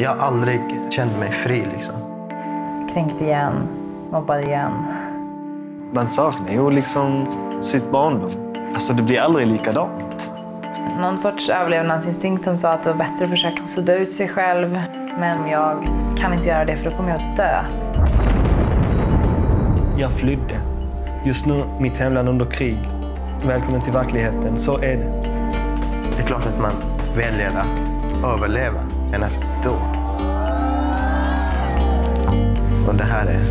Jag har aldrig känt mig fri liksom. Kränkt igen, mobbad igen. Man saknar ju liksom sitt barndom. Alltså det blir aldrig likadant. Någon sorts överlevnadsinstinkt som sa att det var bättre att försöka sudda ut sig själv. Men jag kan inte göra det för då kommer jag att dö. Jag flydde. Just nu, mitt hemland under krig. Välkommen till verkligheten. Så är det. Det är klart att man väljer att överleva än att dö. Och det här är